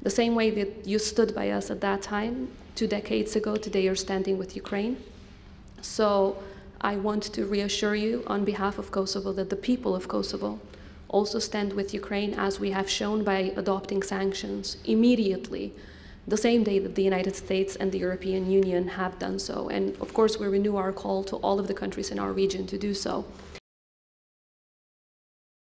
The same way that you stood by us at that time, two decades ago, today you're standing with Ukraine. So I want to reassure you on behalf of Kosovo that the people of Kosovo also stand with Ukraine as we have shown by adopting sanctions immediately, the same day that the United States and the European Union have done so. And of course, we renew our call to all of the countries in our region to do so.